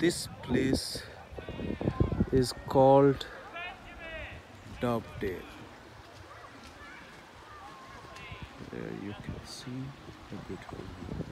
this place is called Dovedale. There you can see a beautiful view.